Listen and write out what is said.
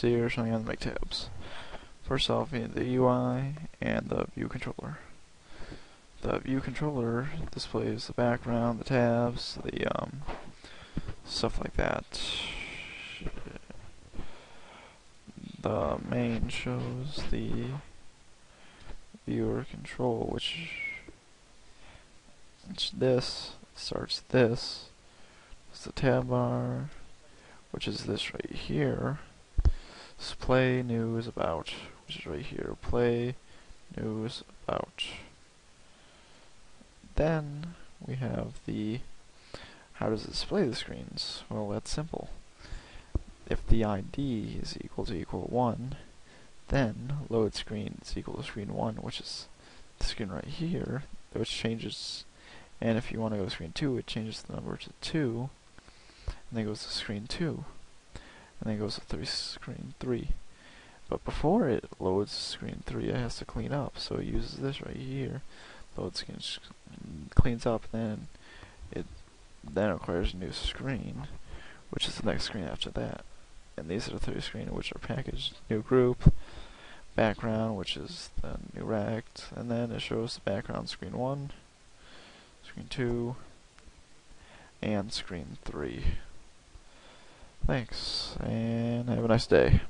So you're showing on the make tabs. First off, you need the UI and the view controller. The view controller displays the background, the tabs, the um, stuff like that. The main shows the viewer control, which, which this starts this. It's the tab bar, which is this right here. It's play news about, which is right here. Play news about. Then we have the how does it display the screens? Well, that's simple. If the ID is equal to equal 1, then load screen is equal to screen 1, which is the screen right here, which changes, and if you want to go to screen 2, it changes the number to 2, and then goes to screen 2, and then it goes to three, screen 3. But before it loads screen 3, it has to clean up, so it uses this right here, loads screen, cleans up, then it then requires a new screen, which is the next screen after that. And these are the three screens which are packaged. New group, background, which is the new rect, and then it shows the background screen 1, screen 2, and screen 3. Thanks, and have a nice day.